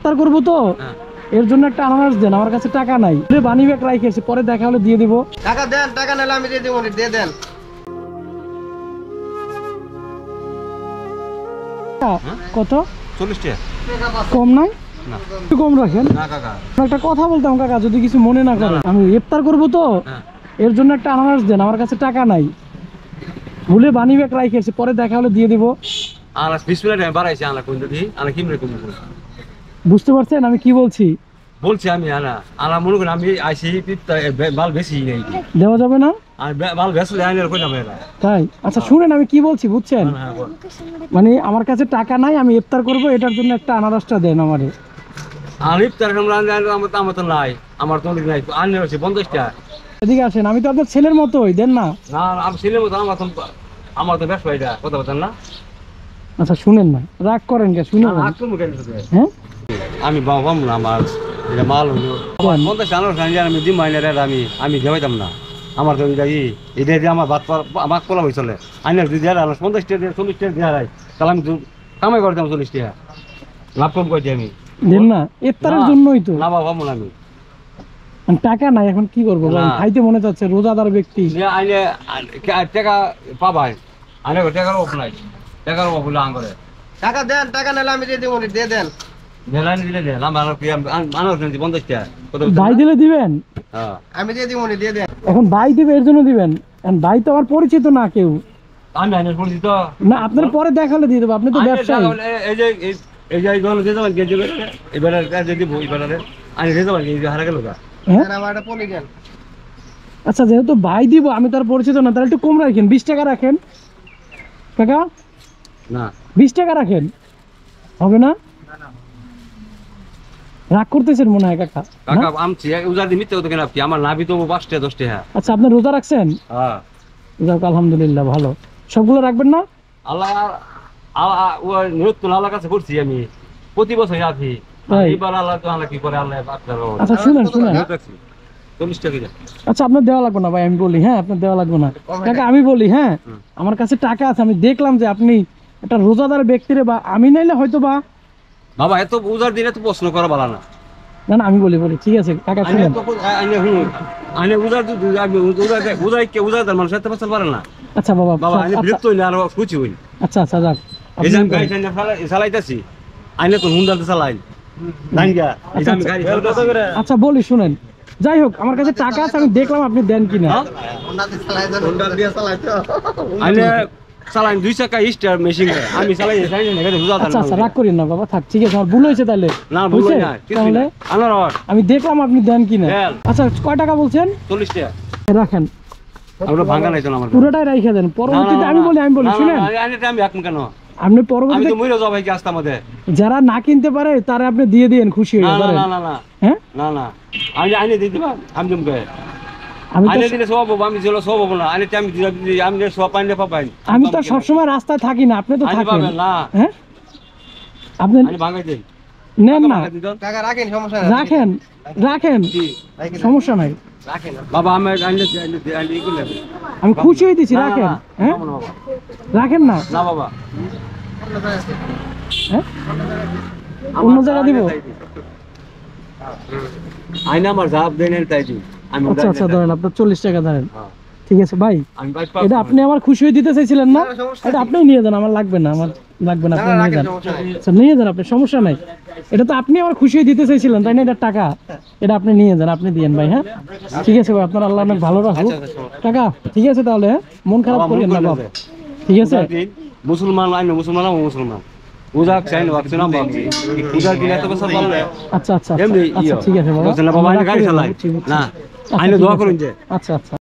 ইফতার করব তো? হ্যাঁ। এর জন্য একটা আনারস দেন আমার কাছে টাকা নাই। বানি ব্যাগ রাইখেছি পরে দেখা হলে দিয়ে দিব। টাকা দেন টাকা নিলে আমি দিয়ে দেবো দিয়ে দেন। কত? চল্লিশ টাকা। কম নাই? না। কম রাখেন। না কাকা। একটা কথা বলতাম কাকা যদি কিছু মনে না করেন। আমি ইফতার করব তো? হ্যাঁ। এর জন্য একটা আনারস দেন আমার কাছে টাকা নাই। ভুলে বানি ব্যাগ রাইখেছি পরে দেখা হলে দিয়ে দিব। আলা বিশ মিনিট আমি বাড়াইছি কোন দিদি আলা কি মনে কম বুঝতে পারছেন আমি কি বলছি? বলছি আমি আলা আলা মনে করেন আমি আইসি মাল বেশি নেই। দেওয়া যাবে না? আর মাল আইনের তাই? আচ্ছা শুনেন আমি কি বলছি বুঝছেন? হ্যাঁ মানে আমার কাছে টাকা নাই আমি ইফতার করব এটার জন্য একটা আনারসটা দেন আমারে। আর ইফতার আমরা আমার তো আমার তো নাই আমার তো নাই। আনলে হচ্ছে পঞ্চাশ টাকা এদিকে আসেন আমি তো আপনার ছেলের মতোই দেন না? না আমি ছেলে মতো আমার তো আমার তো ব্যবসা এটা কথা বলতেন না। আচ্ছা শুনেন না রাগ করেন কে শুনেন? হ্যাঁ? আমি বাবা না আমার এটা মাল হলো। আমার পঞ্চাশ আনার খান আমি দিম মাইনে আমি আমি দেওয়াইতাম না। আমার তো এটা ই এটা দিয়ে আমার ভাত আমার পোলা হয়ে চলে। আইনের যদি দেওয়া আলো পঞ্চাশ টাকা দিয়ে চল্লিশ টাকা দেওয়া হয় তাহলে আমি কামাই করতাম চল্লিশ টাকা। লাভ কম করছি আমি। দেন না ইফতারের জন্যই তো। না বাবা আমি। আমি টাকা নাই এখন কি করব না। খাইতে মনে যাচ্ছে রোজাদার ব্যক্তি। যে আইনে আ- টাকা পাবাই। আইনে টাকার অভাব নাই। টাকার অভাব হলে আঙ্গরে। টাকা দেন টাকা নিলে আমি দিয়ে দেবো দিয়ে দেন। ভাই দিলে দিবেন? হ্যাঁ। আমি দিয়ে দেবো দিয়ে দেন। এখন ভাই দিবে এর জন্য দিবেন। ভাই তো আমার পরিচিত না কেউ। আমি না আপনার পরে দেখালে দিয়ে দেবো আপনি তো আইনের ব্যবসায়ী। এই যে এই- এই যে এই যে যাবেন গেঞ্জি করে এবারে কাজে দিব এবারে আমি যে যাবেন গেঞ্জি হারা গেল গা। হ্যাঁ? আমার দেন। আচ্ছা যেহেতু ভাই দিব আমি তার পরিচিত না তাহলে একটু কম রাখেন বিশ টাকা রাখেন। কাকা? না। বিশ টাকা রাখেন। হবে না রাগ করতেছেন মনে হয় কাকা? কাকা আমছি উজার দি মিথ্যে কথা কেন আপনি? আমার নাভি তো পাঁচ টাকা দশ টাকা আচ্ছা আপনি রোজা রাখছেন? হ্যাঁ। যাক আলহামদুলিল্লাহ ভালো। সবগুলো রাখবেন না? আল্লাহ আল্লাহ ও নৃত্য আল্লাহর কাছে করছি আমি। প্রতি বছর আছি? এইবার আল্লাহ তো আল্লাহ কি করে আল্লাহ আপনার আচ্ছা শুনেন শুনেন। আচ্ছা আপনার দেওয়া লাগবে না ভাই আমি বলি হ্যাঁ আপনার দেওয়া লাগবে না। কাকা আমি বলি হ্যাঁ আমার কাছে টাকা আছে আমি দেখলাম যে আপনি একটা রোজাদার ব্যক্তিরে বা আমি নাইলে হয়তো বা বাবা এত উজার দিনে তো প্রশ্ন করা ভালো না। না না আমি বলি বলি ঠিক আছে কাকা আইনে শুনেন। আইনে হুন আইনে তো আমি উজার উজার কে উজার তার মানুষ এত বছর পারে না। আচ্ছা বাবা বাবা আইনে আচ্ছা। বিরক্ত হইলে আর খুশি হইনি। আচ্ছা আচ্ছা যাক। এই যে আমি গাড়ি টাইনে চালাই- চালাইতাছি। আইনে তো হুন্ডা চালাই। জানি এই যে আমি গাড়ি। আচ্ছা। বলি শুনেন। যাই হোক আমার কাছে টাকা আছে আমি দেখলাম আপনি দেন কিনা। দেন দুই চাকা স্টার মেশিন আমি চালাই আচ্ছা আচ্ছা রাগ করিন না বাবা থাক ঠিক আছে আমার ভুল হয়েছে তাহলে। না ভুল? না তাহলে আমি দেখলাম আপনি দেন কিনা। আচ্ছা কয় টাকা বলছেন? চল্লিশ টাকা। রাখেন। আমরা ভাঙা নাই তো আমার পুরোটাই রাইখে দেন। পরবর্তীতে আমি বলি আমি বলি শুনেন? আমি এখন কেন? আপনি আমি তো যাব ভাই কি আসতাম আমাদের যারা না কিনতে পারে তারা আপনি দিয়ে দিয়েন খুশি হয়ে না না না না হ্যাঁ? না না। আমি আইনে দিয়ে দিবা আমি জমকে আমি তো সবসময় রাস্তায় থাকি না আপনি তো থাকেন। হ্যাঁ? আপনি নেন না। রাখেন রাখেন। সমস্যা নাই। বাবা আমি খুশি না, রাখেন। হ্যাঁ? রাখেন না। না বাবা। হ্যাঁ? অন্য জায়গা দিব? আইনে আমার জাব দেন তাই দিই। আচ্ছা আচ্ছা ধরেন আপনার চল্লিশ টাকা ধরেন। হ্যাঁ। ঠিক আছে ভাই এটা আপনি আমার খুশি হয়ে দিতে চাইছিলেন না? এটা আপনিই নিয়ে যান আমার লাগবে না আমার লাগবে না আপনি নিয়ে যান। আচ্ছা নিয়ে যান আপনি সমস্যা নাই। এটা তো আপনি আমার খুশি হয়ে দিতে চাইছিলেন তাই না? এটা টাকা। এটা আপনি নিয়ে যান আপনি দিয়েন ভাই হ্যাঁ? ঠিক আছে ভাই আপনার আল্লাহ অনেক ভালো রাখুক। টাকা ঠিক আছে তাহলে হ্যাঁ? মন খারাপ করেন না বাবা। ঠিক আছে? মুসলমান আইনে মুসলমান মুসলমান। আচ্ছা আচ্ছা আচ্ছা ইয়ে। আছে বাবা। গাড়ি চালাই। ঠিক আছে। না। ঠিক দোয়া করুন যে। আচ্ছা আচ্ছা।